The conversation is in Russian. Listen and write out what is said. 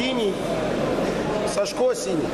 синий, Сашко синий.